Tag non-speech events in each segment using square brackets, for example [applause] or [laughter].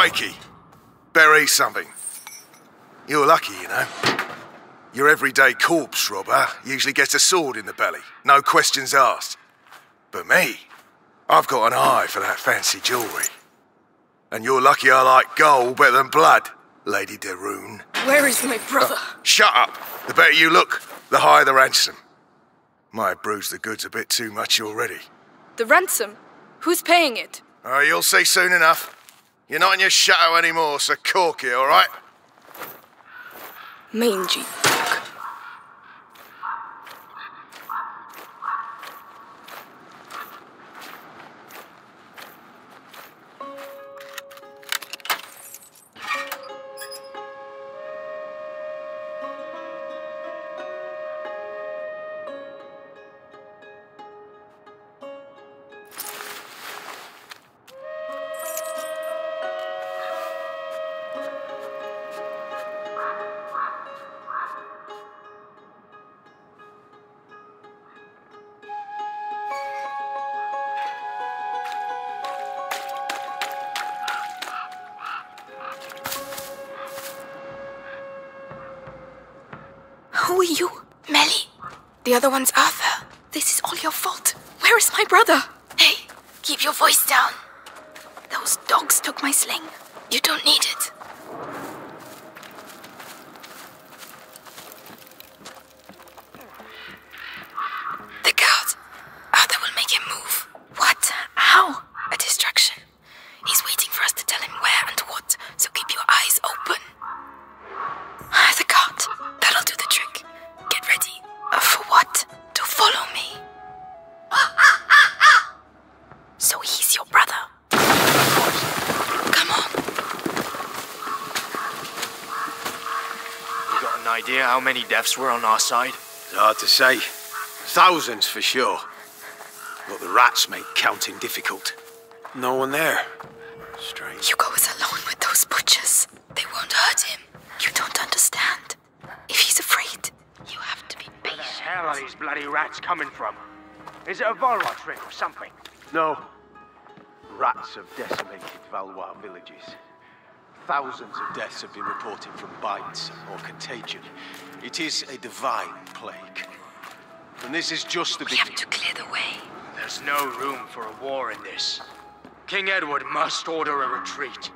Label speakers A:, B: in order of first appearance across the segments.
A: Wakey. Bury something. You're lucky, you know. Your everyday corpse robber usually gets a sword in the belly, no questions asked. But me, I've got an eye for that fancy jewellery. And you're lucky I like gold better than blood, Lady de Rune.
B: Where is my brother?
A: Uh, shut up! The better you look, the higher the ransom. Might have bruised the goods a bit too much already.
B: The ransom? Who's paying it?
A: Oh, you'll see soon enough. You're not in your shadow anymore, so cork it, all right?
B: Mangy. Who are you? Melly. The other one's Arthur. This is all your fault. Where is my brother? Hey, keep your voice down. Those dogs took my sling. You don't need it.
C: Idea how many deaths were on our side?
D: It's hard to say. Thousands for sure. But the rats make counting difficult. No one there. Strange.
B: Hugo is alone with those butchers. They won't hurt him. You don't understand. If he's afraid, you have to be patient.
C: Where the hell are these bloody rats coming from? Is it a Valois trick or something?
D: No. Rats have decimated Valois villages. Thousands of deaths have been reported from bites or contagion. It is a divine plague. And this is just the
B: We have
D: beginning.
B: to clear the way.
C: There's no room for a war in this. King Edward must order a retreat.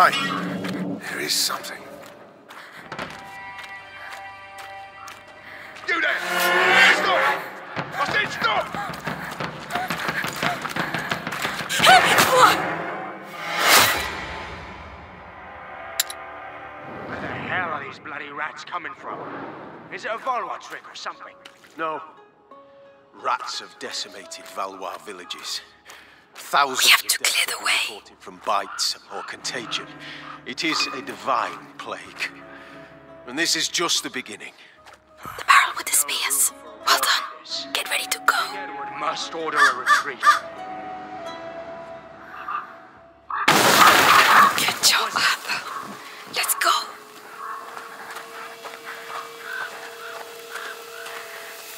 A: Hey, there is something. You there! Stop! I said stop!
C: Where the hell are these bloody rats coming from? Is it a Valois trick or something?
D: No. Rats have decimated Valois villages. Thousands
B: We have to clear the way.
D: from bites or contagion. It is a divine plague. And this is just the beginning.
B: The barrel with the spears. Well done. Get ready to go.
C: Edward must order a retreat.
B: Good job, Arthur. Let's go.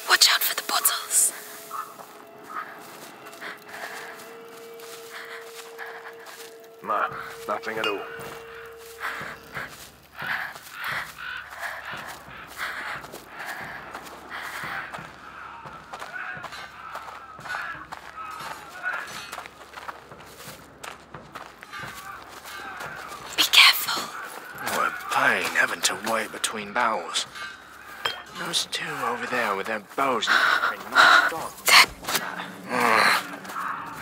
B: Watch out for the bottles.
A: No, nothing at all.
B: Be careful.
C: What a having between battles. Those two over there with their bows and knocked off.
B: That.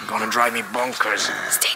C: Gonna drive me bonkers.
B: Stay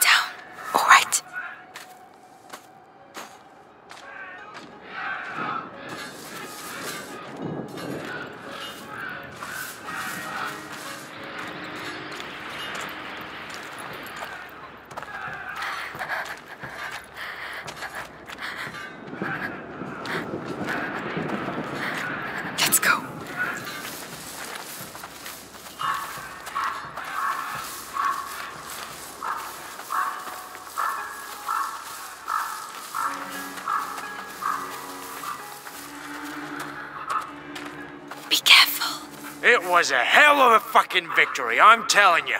C: was a hell of a fucking victory, I'm telling you.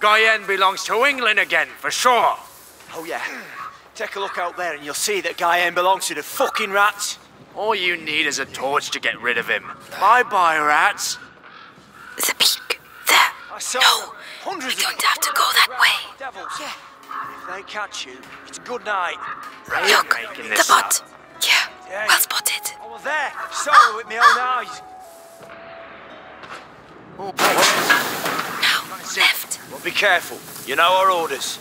C: Guyenne belongs to England again, for sure.
E: Oh yeah. Take a look out there and you'll see that Guyenne belongs to the fucking rats.
C: All you need is a torch to get rid of him. Bye-bye, rats.
B: The peak. There.
E: I saw
B: No.
E: hundreds
B: We
E: of
B: don't have to go that way.
E: devils. Yeah. If they catch you, it's good night.
B: Look, the
C: this
B: bot.
C: up.
B: Yeah,
E: Yeah.
B: well spotted.
E: I was there, saw it with my own eyes.
B: Now, left.
E: Well, be careful. You know our orders.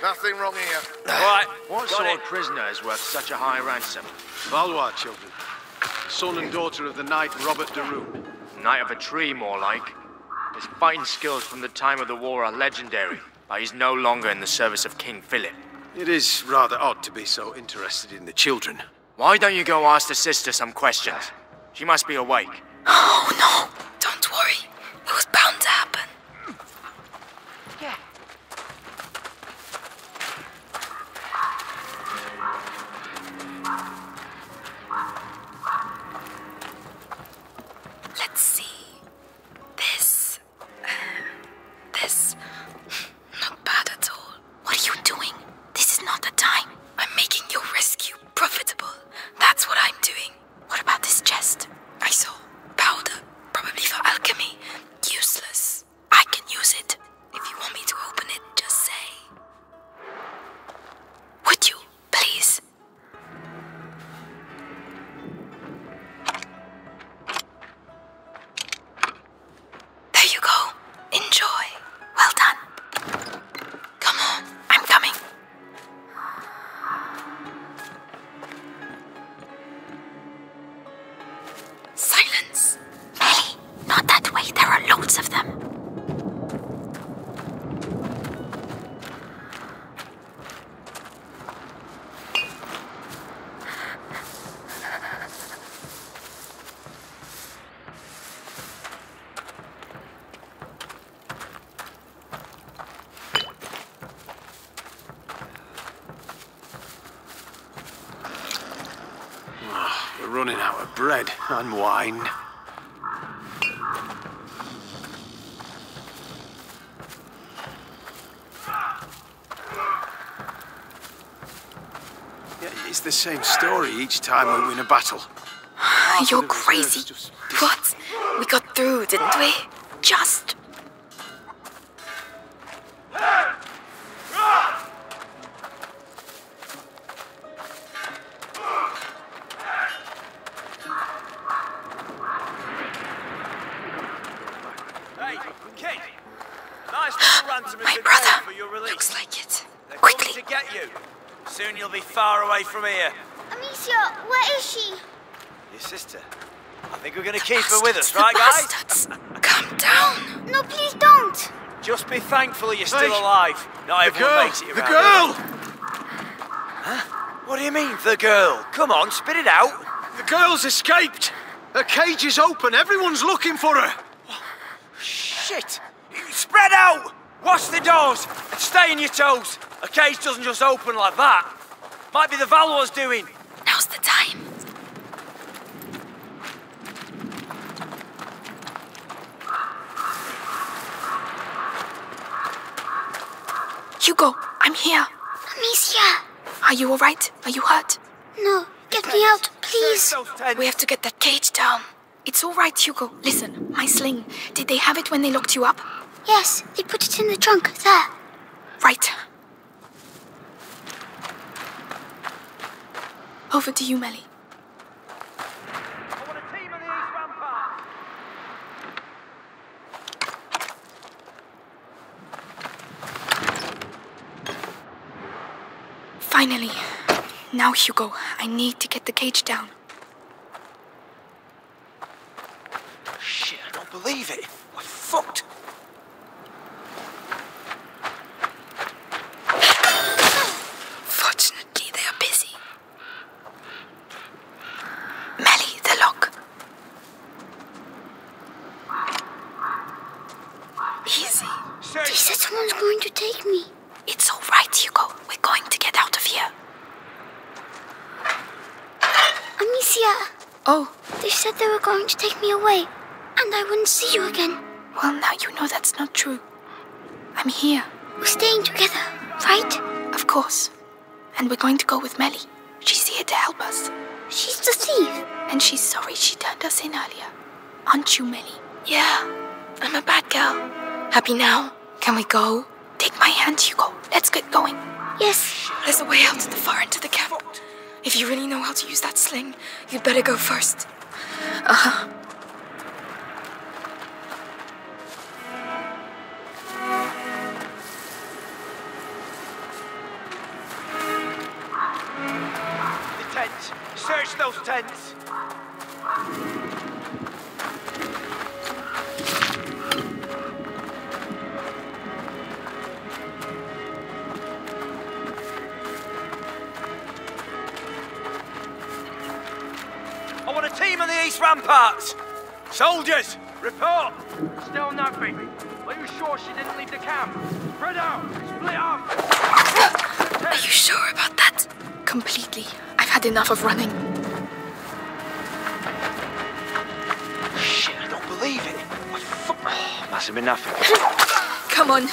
A: Nothing wrong here.
E: Right.
C: What sort of prisoner is worth such a high ransom?
D: Valois children. Son and daughter of the knight Robert de Rune.
C: Knight of a tree, more like. His fighting skills from the time of the war are legendary, but he's no longer in the service of King Philip.
D: It is rather odd to be so interested in the children.
C: Why don't you go ask the sister some questions? She must be awake. [gasps]
B: Oh no, don't
D: bread and wine. It's the same story each time we win a battle. [sighs]
B: You're
D: of the reserves
B: crazy. What? We got through, didn't we? Just.
E: Away from here.
F: Amicia, where is she?
E: Your sister. I think we're gonna keep her with us,
B: the
E: right, guys? [laughs]
B: Come down.
F: No, please don't.
E: Just be thankful you're still
D: Hey,
E: alive. Not
D: The
E: everyone
D: girl!
E: makes it
D: The girl!
E: here. What do you mean, the girl? Come on, spit it out.
D: The girl's escaped! Her cage is open. Everyone's looking for her.
E: Shit! Spread out! Watch the doors and stay on your toes. A cage doesn't just open like that. Might be the Valois doing.
B: Now's the time. Hugo, I'm here.
F: Amicia.
B: Are you alright? Are you hurt?
F: No, get me out, please.
B: We have to get that cage down. It's alright, Hugo. Listen, my sling. Did they have it when they locked you up?
F: Yes, they put it in the trunk. There.
B: Right. Over to you, Melly. Finally. Now, Hugo, I need to get the cage down.
E: Shit, I don't believe it. We're fucked.
B: Fortunately, they are busy. Melly, the lock. Easy.
F: They said someone's going to take me.
B: It's all Oh,
F: They said they were going to take me away, and I wouldn't see you again.
B: well, now you know that's not true. I'm here,
F: We're staying together, right?
B: of course. And we're going to go with Melly. She's here to help us.
F: She's the thief.
B: And she's sorry she turned us in earlier. Aren't you, Melly? Yeah, I'm a bad girl. Happy now? Can we go? Take my hand, Hugo. Let's get going.
F: Yes.
B: There's a way out to the far end of the camp. If you really know how to use that sling, you'd better go first. Uh huh.
E: The tents. Search those tents. Want a team on the east ramparts. Soldiers, report.
C: Still nothing. Are you sure she didn't leave the camp? Spread out. Split up.
B: Are you sure about that? Completely. I've had enough of running.
C: Shit, I don't believe it. What fu- oh, must have been nothing. [laughs]
B: Come on.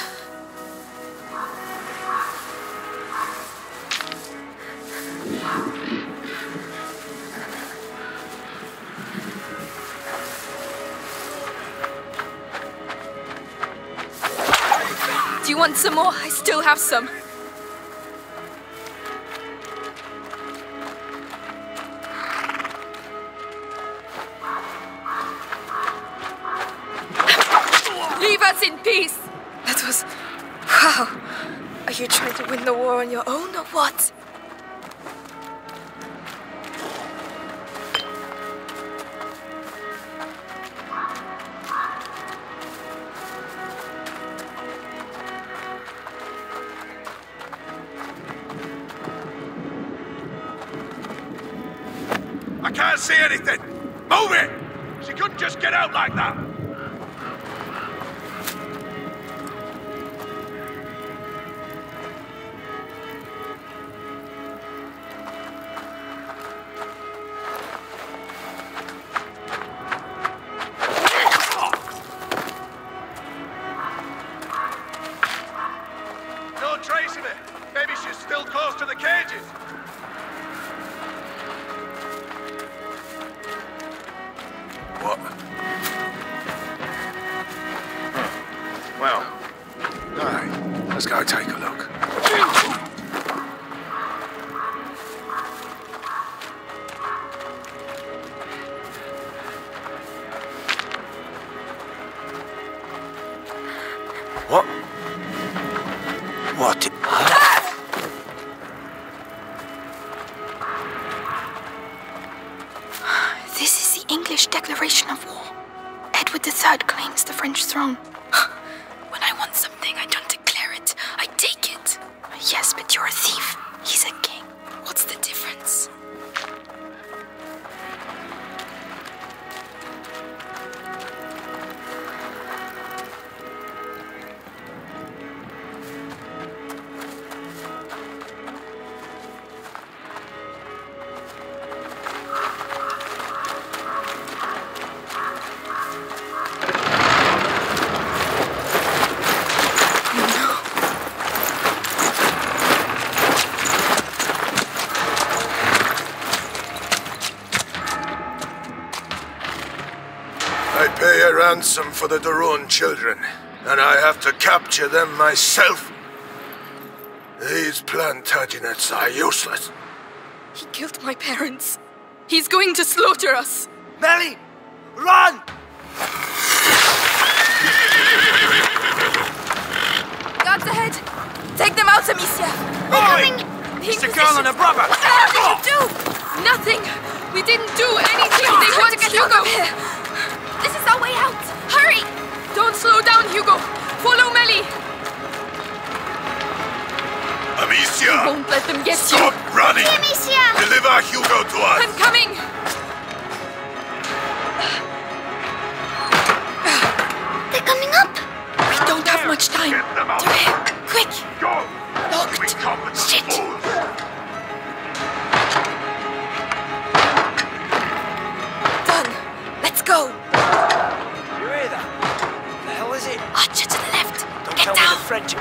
B: You want some more? I still have some.
A: I can't see anything. Move it! She couldn't just get out like that.
B: Edward claims the French throne.
A: Ransom for the de Rune children, and I have to capture them myself. These Plantagenets are useless.
B: He killed my parents. He's going to slaughter us.
E: Melly, run!
B: Guards ahead! Take them out, Amicia!
E: Oi! It's a girl and a brother!
B: What did you oh! do? Nothing! We didn't do anything! They want to get Hugo! This Don't slow down, Hugo! Follow Melly!
A: Amicia!
B: Won't let them get you!
A: Stop running!
F: Amicia!
A: Deliver Hugo to us!
B: I'm coming!
F: They're coming up.
B: We don't have much time.
A: Get them out!
B: To him! Quick!
A: Go!
B: Locked.
A: We come with
B: Shit. Let's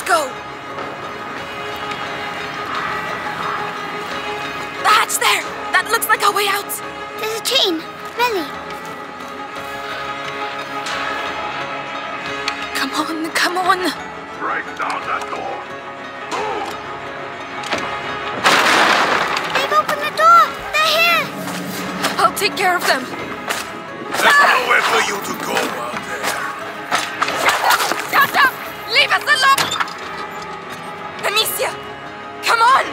B: go. The hatch there. That looks like our way out.
F: There's a chain. Melly.
B: Come on, come on.
G: Break down that door.
B: i'll Take care of them.
A: There's nowhere for you to go out there.
B: Shut up! Shut up! Leave us alone! Amicia! Come on!